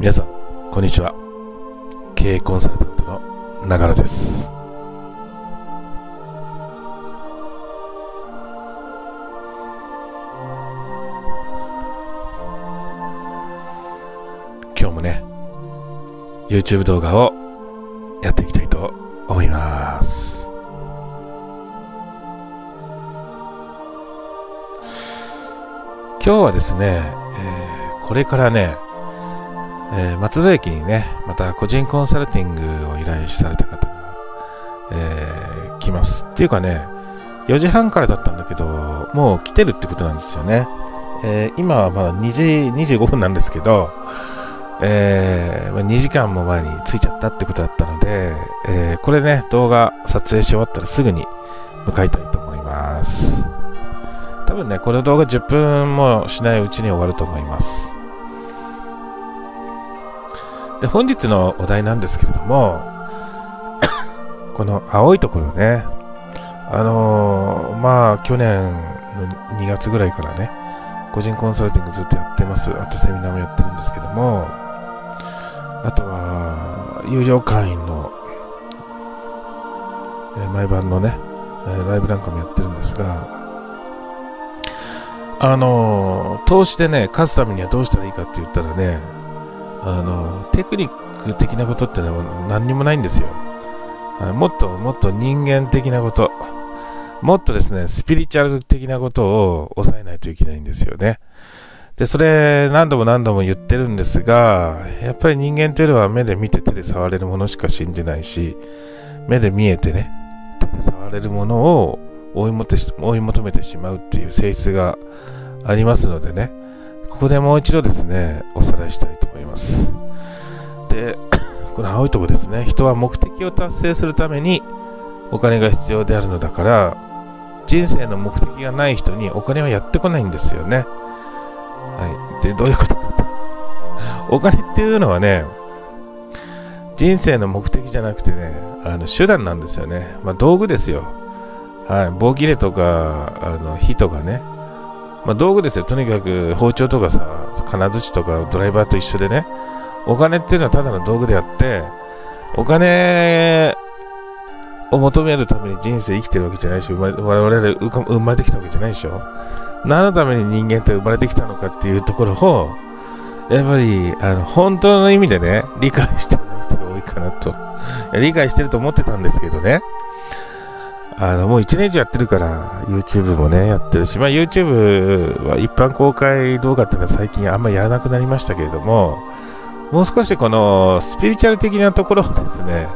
皆さん、こんにちは。経営コンサルタントの長野です。今日もね、YouTube 動画をやっていきたいと思います。今日はですね、えー、これからね、えー、松戸駅にね、また個人コンサルティングを依頼された方が、えー、来ます。っていうかね、4時半からだったんだけど、もう来てるってことなんですよね。えー、今はまだ2時25分なんですけど、えー、2時間も前に着いちゃったってことだったので、えー、これね、動画撮影し終わったらすぐに向かいたいと思います。多分ね、この動画10分もしないうちに終わると思います。で、本日のお題なんですけれども、この青いところね、あのー、まあ、去年の2月ぐらいからね、個人コンサルティングずっとやってます。あとセミナーもやってるんですけども、あとは、有料会員の、え毎晩のね、えライブなんかもやってるんですが、あのー、投資でね、勝つためにはどうしたらいいかって言ったらね、あの、テクニック的なことってのは何にもないんですよ。もっともっと人間的なこと、もっとですね、スピリチュアル的なことを抑えないといけないんですよね。で、それ何度も何度も言ってるんですが、やっぱり人間というのは目で見て手で触れるものしか信じないし、目で見えてね、手で触れるものを追い追い求めてしまうっていう性質がありますのでね、ここでもう一度ですね、おさらいしたいと思います。で、この青いとこですね、人は目的を達成するためにお金が必要であるのだから、人生の目的がない人にお金はやってこないんですよね。はい。で、どういうことかと。お金っていうのはね、人生の目的じゃなくてね、あの手段なんですよね。まあ、道具ですよ。はい。棒切れとか、あの火とかね、まあ、道具ですよ。とにかく包丁とかさ、金槌とかドライバーと一緒でね、お金っていうのはただの道具であって、お金を求めるために人生生きてるわけじゃないし、我々生まれてきたわけじゃないでしょ。何のために人間って生まれてきたのかっていうところを、やっぱり、あの、本当の意味でね、理解してない人が多いかなと。理解してると思ってたんですけどね。あの、もう一年以上やってるから、YouTube もね、やってるし、まあ YouTube は一般公開動画ってのは最近あんまりやらなくなりましたけれども、もう少しこのスピリチュアル的なところをですね、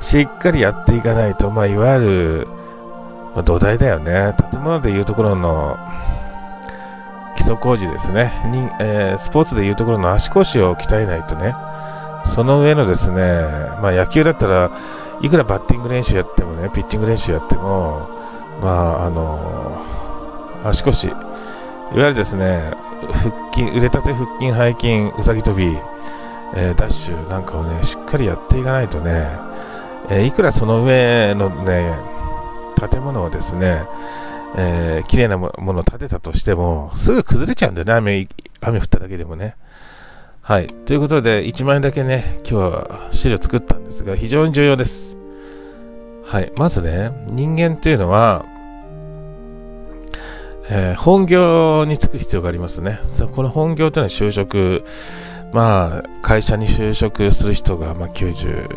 しっかりやっていかないと、まあいわゆる、まあ、土台だよね。建物でいうところの基礎工事ですね。にえー、スポーツでいうところの足腰を鍛えないとね、その上のですね、まあ野球だったら、いくらバッティング練習やってもね、ピッチング練習やっても、まあ、あのー、足腰、いわゆるですね、腹筋、腕立て腹筋、背筋、うさぎ跳び、えー、ダッシュなんかをね、しっかりやっていかないとね、えー、いくらその上のね、建物をですね、えー、綺麗なものを建てたとしても、すぐ崩れちゃうんだよね、雨、雨降っただけでもね。はい。ということで、1万円だけね、今日は資料作ったんですが、非常に重要です。はい。まずね、人間っていうのは、えー、本業に就く必要がありますね。この本業というのは就職、まあ、会社に就職する人が、まあ、90、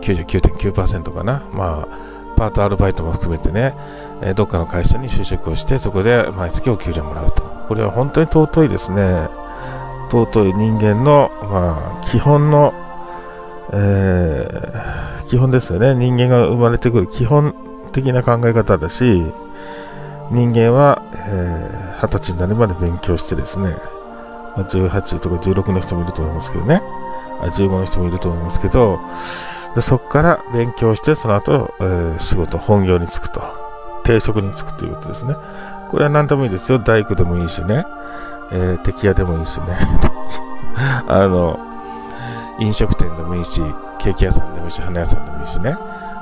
99.9%かな。まあ、パートアルバイトも含めてね、えー、どっかの会社に就職をして、そこで毎月お給料もらうと。これは本当に尊いですね。尊い人間の、まあ、基本の、えー、基本ですよね。人間が生まれてくる基本的な考え方だし、人間は、えー、歳になるまで勉強してですね、ま、18とか16の人もいると思いますけどね、15の人もいると思いますけど、でそこから勉強して、その後、えー、仕事、本業に就くと、定職に就くということですね。これは何でもいいですよ。大工でもいいしね。えー、敵屋でもいいしね あの、飲食店でもいいし、ケーキ屋さんでもいいし、花屋さんでもいいしね、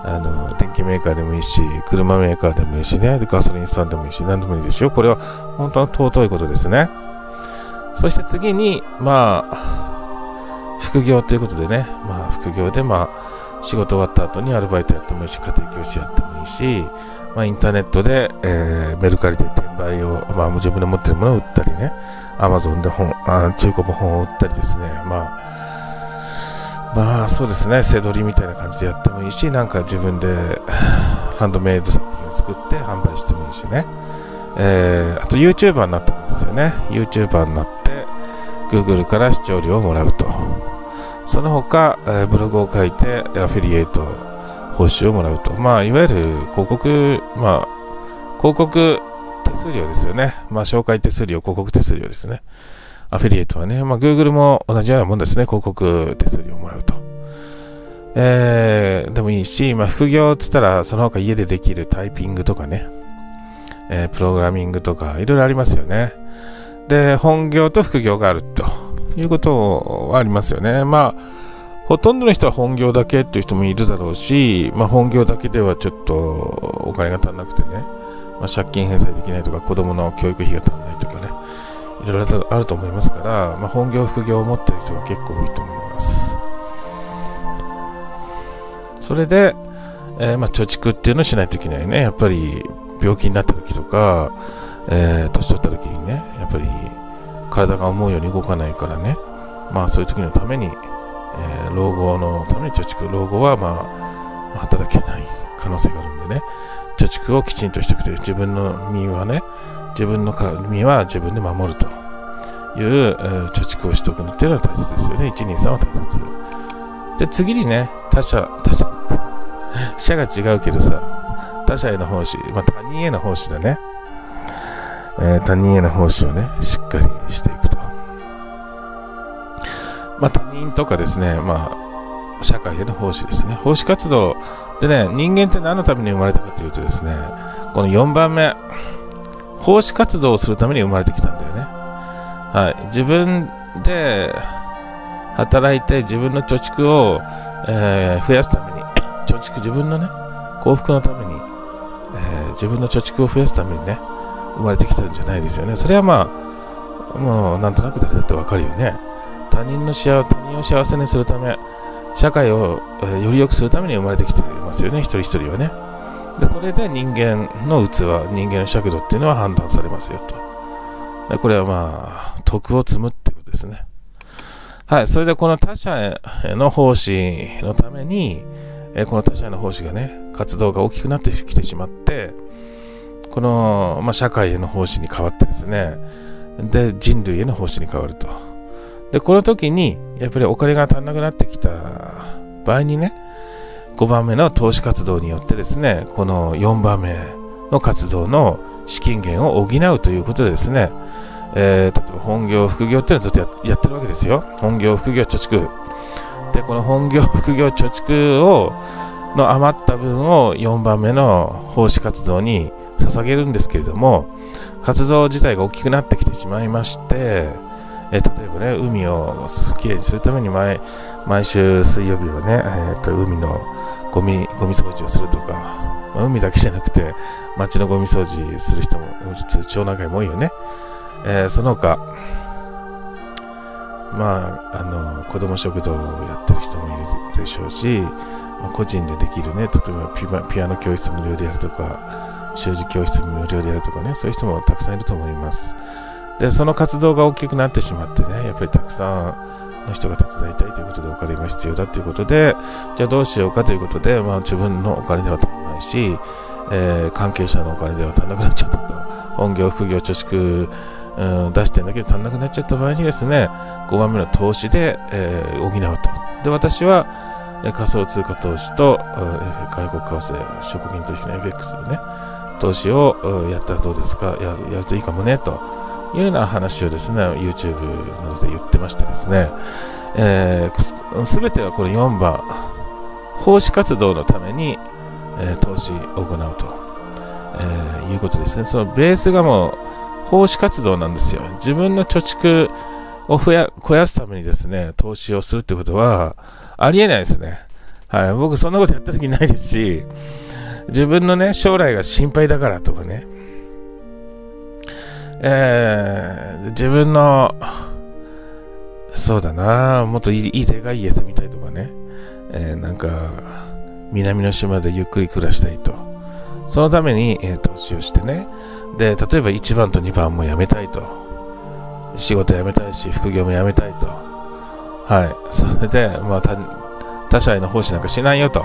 あの、電気メーカーでもいいし、車メーカーでもいいしね、ガソリンスタンドでもいいし、何でもいいですよ。これは本当の尊いことですね。そして次に、まあ、副業ということでね、まあ、副業で、まあ、仕事終わった後にアルバイトやってもいいし、家庭教師やってもいいし、まあ、インターネットで、えー、メルカリで転売を、まあ、自分で持ってるものを売ったりね、アマゾンで本あ、中古も本を売ったりですね、まあ、まあそうですね、背取りみたいな感じでやってもいいし、なんか自分で ハンドメイド作品を作って販売してもいいしね、えー、あと YouTuber になってもいいですよね、YouTuber になって、Google から視聴料をもらうと。その他、え、ブログを書いてアフィリエイト報酬をもらうと。まあ、いわゆる広告、まあ、広告手数料ですよね。まあ、紹介手数料、広告手数料ですね。アフィリエイトはね、まあ、Google も同じようなもんですね。広告手数料をもらうと。えー、でもいいし、まあ、副業っつったら、その他家でできるタイピングとかね、えー、プログラミングとか、いろいろありますよね。で、本業と副業があるということはありますよね。まあ、ほとんどの人は本業だけっていう人もいるだろうし、まあ、本業だけではちょっとお金が足んなくてね、まあ、借金返済できないとか、子供の教育費が足んないとかね、いろいろあると思いますから、まあ、本業、副業を持ってる人が結構多いと思います。それで、えー、まあ、貯蓄っていうのをしないといけないね。やっぱり病気になった時とか、えー、年取った時にね、やっぱり体が思うように動かないからね、まあそういう時のために、えー、老後のために貯蓄、老後はまあ働けない可能性があるんでね、貯蓄をきちんとしておくという、自分の身はね、自分の身は自分で守るという、えー、貯蓄をしておくのっていうのは大切ですよね。1、2、3は大切。で、次にね、他者、他者、社が違うけどさ、他者への奉仕、まあ他人への奉仕だね。えー、他人への奉仕をね、しっかりしていくと。まあ、他人とかですね、まあ、社会への奉仕ですね。奉仕活動でね、人間って何のために生まれたかというとですね、この4番目、奉仕活動をするために生まれてきたんだよね。はい。自分で働いて自分の貯蓄を、えー、増やすために、貯蓄、自分のね、幸福のために、えー、自分の貯蓄を増やすためにね、生まれてきたんじゃないですよね。それはまあ、もうなんとなく誰だってわかるよね。他人の幸他人を幸せにするため、社会を、えー、より良くするために生まれてきていますよね、一人一人はね。でそれで人間の器、人間の尺度っていうのは判断されますよと。でこれはまあ、徳を積むっていうことですね。はい、それでこの他者への奉仕のために、えこの他者への奉仕がね、活動が大きくなってきてしまって、この、まあ、社会への奉仕に変わってですね、で、人類への奉仕に変わると。で、この時に、やっぱりお金が足んなくなってきた場合にね、5番目の投資活動によってですね、この4番目の活動の資金源を補うということでですね、えー、例えば本業、副業っていうのをずっとやってるわけですよ。本業、副業、貯蓄。で、この本業、副業、貯蓄を、の余った分を4番目の奉仕活動に捧げるんですけれども、活動自体が大きくなってきてしまいまして、えー、例えばね、海をきれいにするために毎毎週水曜日はね、えーと、海のゴミゴミ掃除をするとか、まあ、海だけじゃなくて、街のゴミ掃除する人も、町内会も多いよね。えー、その他、まあ、あの、子供食堂をやってる人もいるでしょうし、個人でできるね、例えばピアノ教室無料でやるとか、習字教室無料でやるとかね、そういう人もたくさんいると思います。で、その活動が大きくなってしまってね、やっぱりたくさんの人が手伝いたいということでお金が必要だということで、じゃあどうしようかということで、まあ自分のお金では足らないし、えー、関係者のお金では足らなくなっちゃったと。本業、副業、貯蓄、うん、出してんだけど足らなくなっちゃった場合にですね、5番目の投資で、えー、補うと。で、私は、仮想通貨投資と、外国為替、食品取引の FX をね、投資をやったらどうですか？ややるといいかもねというような話をですね YouTube などで言ってましてですね、えー、全てはこの4番奉仕活動のために、えー、投資を行うと、えー、いうことですね。そのベースがもう奉仕活動なんですよ。自分の貯蓄を増や肥やすためにですね投資をするってことはありえないですね。はい、僕そんなことやった時ないですし、自分のね、将来が心配だからとかね、えー、自分のそうだなもっといいでかい家住みたいとかね、えー、なんか南の島でゆっくり暮らしたいと。そのために、えー、投資をしてね。で例えば1番と2番も辞めたいと。仕事辞めたいし副業も辞めたいと。はい。それで、まあ、他社への奉仕なんかしないよと。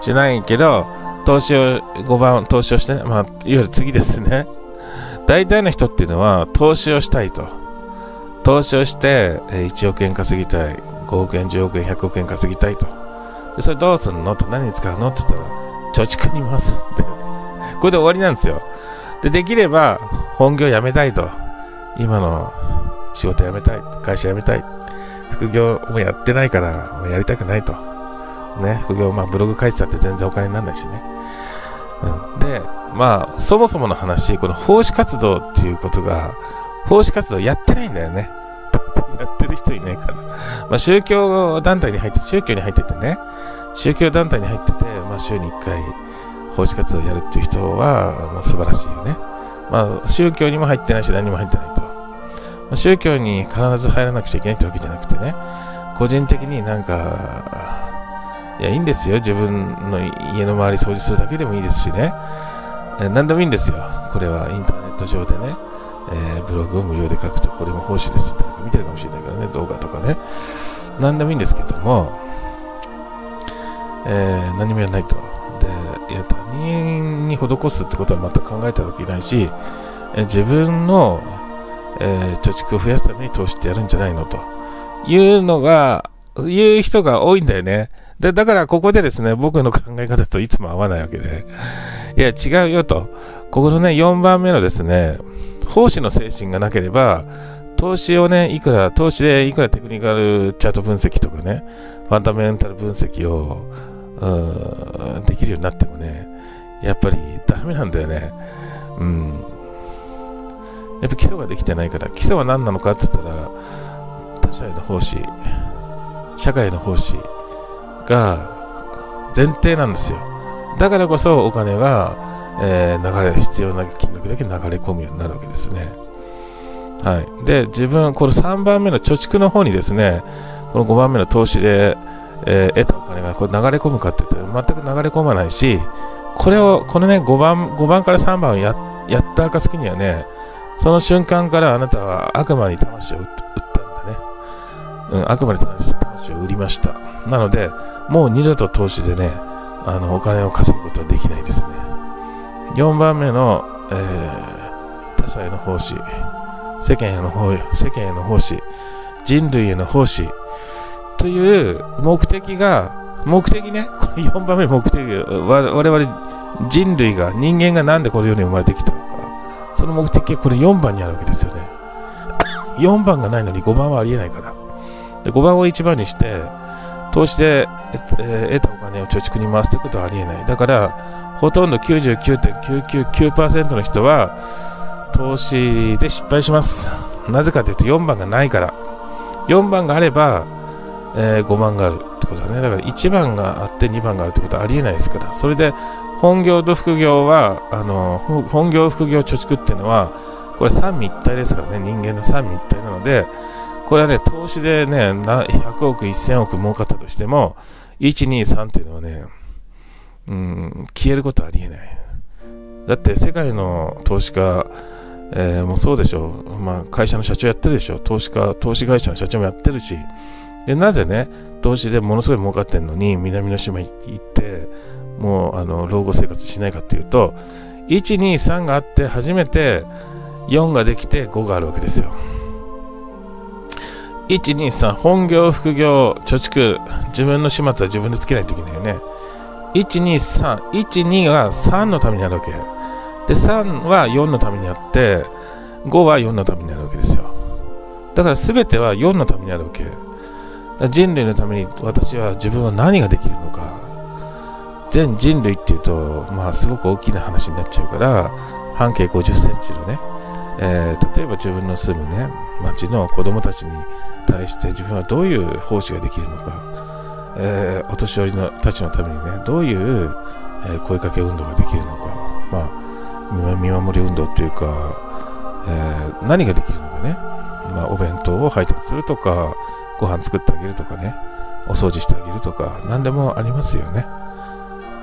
しないけど投資を5番投資をしてね、まあ、いわゆる次ですね。大体の人っていうのは投資をしたいと。投資をして1億円稼ぎたい。5億円10億円100億円稼ぎたいと。でそれどうすんの？と何に使うの？って言ったら貯蓄にますって。これで終わりなんですよ。でできれば本業辞めたいと。今の仕事辞めたい。会社辞めたい。副業もやってないからやりたくないと。ね副業まあブログ書いてたって全然お金にならないしね、うん、でまあそもそもの話この奉仕活動っていうことが奉仕活動やってないんだよね やってる人いないから。まあ、宗教団体に入って、宗教に入っててね、宗教団体に入ってて、まあ、週に1回、奉仕活動やるっていう人は、まあ、素晴らしいよね。まあ、宗教にも入ってないし、何も入ってないと。まあ、宗教に必ず入らなくちゃいけないってわけじゃなくてね、個人的になんか、いや、いいんですよ。自分の家の周り掃除するだけでもいいですしね。え何でもいいんですよ。これはインターネット上でね。えー、ブログを無料で書くと、これも奉仕ですって見てるかもしれないからね、動画とかね。何でもいいんですけども、えー、何もやらないと。で、いや、他人に施すってことは全く考えた時ないし、え、自分の、え貯蓄を増やすために投資ってやるんじゃないのというのが、いう人が多いんだよね。で、だからここでですね、僕の考え方といつも合わないわけで、いや、違うよと。ここのね、4番目のですね、奉仕の精神がなければ、投資をね、いくら、投資でいくらテクニカルチャート分析とかね、ファンダメンタル分析を、できるようになってもね、やっぱりダメなんだよね。うん。やっぱ基礎ができてないから、基礎は何なのかって言ったら、他者への奉仕、社会の奉仕が前提なんですよ。だからこそお金がえー、流れ、必要な金額だけ流れ込むようになるわけですね。はい。で、自分、この3番目の貯蓄の方にですね、この5番目の投資で、えー、得たお金がこれ流れ込むかって言ったら全く流れ込まないし、これを、このね、5番、5番から3番をややった暁にはね、その瞬間からあなたは悪魔に魂を売ったんだね。うん、悪魔に魂を売りました。なので、もう二度と投資でね、あの、お金を稼ぐことはできないですね。4番目の、えー、他者への奉仕、世間への奉仕世間への奉仕、人類への奉仕という目的が、目的ね、これ4番目目的、我々人類が、人間がなんでこの世に生まれてきたのか、その目的はこれ4番にあるわけですよね。4番がないのに5番はありえないから。で5番を1番にして、投資で、得たお金を貯蓄に回すということはありえない。だから、ほとんど99.999%の人は投資で失敗します。なぜかというと4番がないから。4番があれば、えー、5番があるってことだね。だから1番があって2番があるってことはありえないですから。それで本業と副業は、あの、本業副業貯蓄っていうのは、これ三位一体ですからね。人間の三位一体なので、これはね、投資でね、100億、1000億儲かったとしても、1、2、3っていうのはね、うん、消えることはありえない。だって世界の投資家、えー、もうそうでしょう、まあ、会社の社長やってるでしょ、投資家、投資会社の社長もやってるし、でなぜね、投資でものすごい儲かってるのに、南の島行って、もうあの老後生活しないかっていうと、1、2、3があって初めて4ができて5があるわけですよ。1、2、3、本業、副業、貯蓄、自分の始末は自分でつけないといけないよね。123、12が3のためにあるわけ。で、3は4のためにあって、5は4のためにあるわけですよ。だから全ては4のためにあるわけ。人類のために私は自分は何ができるのか。全人類っていうと、まあすごく大きな話になっちゃうから、半径50センチのね、えー、例えば自分の住むね、町の子供たちに対して自分はどういう奉仕ができるのか。えー、お年寄りのたちのためにね、どういう、え、声かけ運動ができるのか、まあ、見守り運動っていうか、えー、何ができるのかね、まあ、お弁当を配達するとか、ご飯作ってあげるとかね、お掃除してあげるとか、何でもありますよね。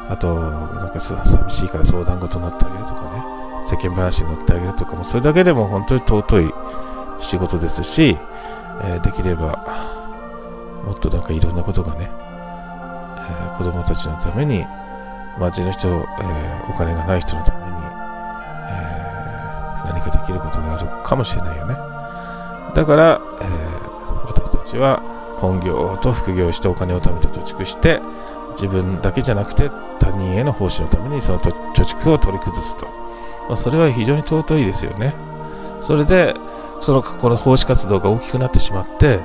あと、なんか寂しいから相談事乗ってあげるとかね、世間話に乗ってあげるとかも、それだけでも本当に尊い仕事ですし、えー、できれば、もっとなんかいろんなことがね、えー、子供たちのために、街の人、えー、お金がない人のために、え、何かできることがあるかもしれないよね。だから、え、私たちは本業と副業してお金を貯めて貯蓄して、自分だけじゃなくて他人への奉仕のためにその貯蓄を取り崩すと。まあ、それは非常に尊いですよね。それで、そのこの奉仕活動が大きくなってしまって、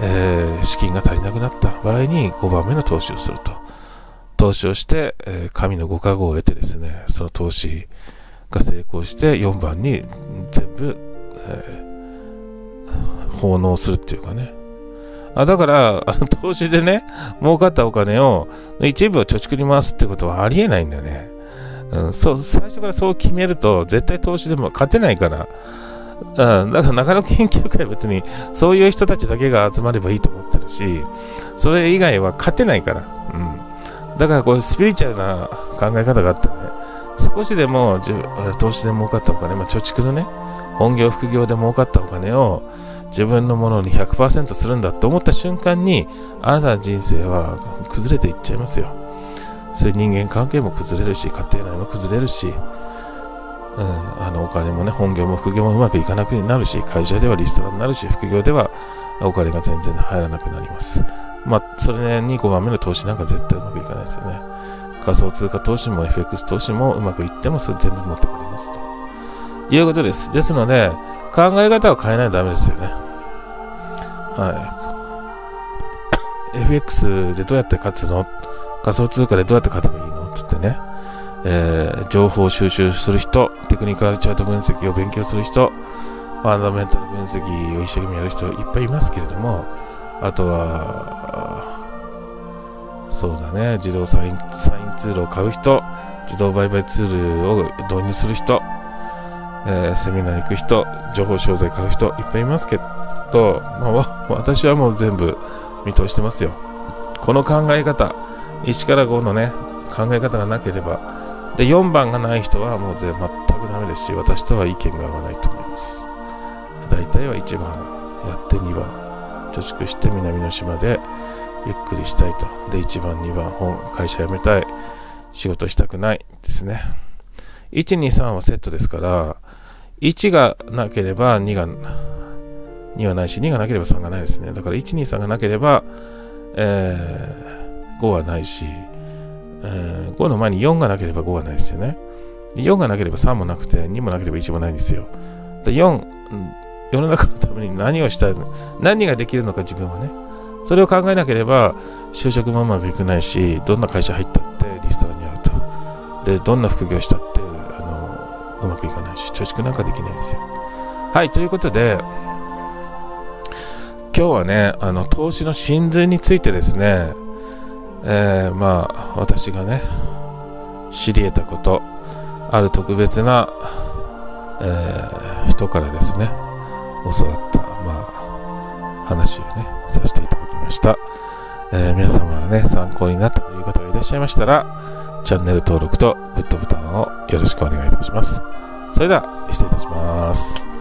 えー、資金が足りなくなった場合に5番目の投資をすると。投資をして、えー、神のご加護を得てですね、その投資が成功して4番に全部、えー、奉納するっていうかね。あだから、投資でね、儲かったお金を一部を貯蓄に回すってことはありえないんだよね。うん、そう最初からそう決めると絶対投資でも勝てないから。うん、だから中野研究会は別にそういう人たちだけが集まればいいと思ってるし、それ以外は勝てないから。うん、だからこうスピリチュアルな考え方があってね、少しでも投資で儲かったお金、まあ、貯蓄のね、本業副業で儲かったお金を自分のものに100%するんだと思った瞬間に、あなたの人生は崩れていっちゃいますよ。そういう人間関係も崩れるし、家庭内も崩れるし、うん、あのお金もね、本業も副業もうまくいかなくなるし、会社ではリストラになるし、副業ではお金が全然入らなくなります。まあ、それに5番目の投資なんか絶対うまくいかないですよね。仮想通貨投資も FX 投資もうまくいってもそれ全部持ってかれますと。いうことです。ですので、考え方を変えないとダメですよね。はい。FX でどうやって勝つの？仮想通貨でどうやって勝てばいいの？っつってね。えー、情報収集する人、テクニカルチャート分析を勉強する人、ファンダメンタル分析を一生懸命やる人いっぱいいますけれども、あとは、そうだね、自動サインサインツールを買う人、自動売買ツールを導入する人、えー、セミナー行く人、情報商材買う人いっぱいいますけど、まあ、私はもう全部見通してますよ。この考え方、1から5のね、考え方がなければ、で、4番がない人はもう全くダメですし、私とは意見が合わないと思います。大体は1番やって2番、貯蓄して南の島でゆっくりしたいと。で、1番、2番、本、会社辞めたい、仕事したくないですね。1、2、3はセットですから、1がなければ2が、2はないし、2がなければ3がないですね。だから1、2、3がなければ、えー、5はないし、えー、5の前に4がなければ5がないですよね。4がなければ3もなくて、2もなければ1もないんですよ。で4、世の中のために何をしたい何ができるのか自分はね。それを考えなければ、就職もうまくいくないし、どんな会社入ったってリストラに合うと。で、どんな副業したって、あの、うまくいかないし、貯蓄なんかできないですよ。はい、ということで、今日はね、あの、投資の真髄についてですね、えー、まあ私がね知り得たことある特別な、えー、人からですね教わったまあ話をねさせていただきました、えー、皆様がね参考になったという方がいらっしゃいましたらチャンネル登録とグッドボタンをよろしくお願いいたします。それでは失礼いたします。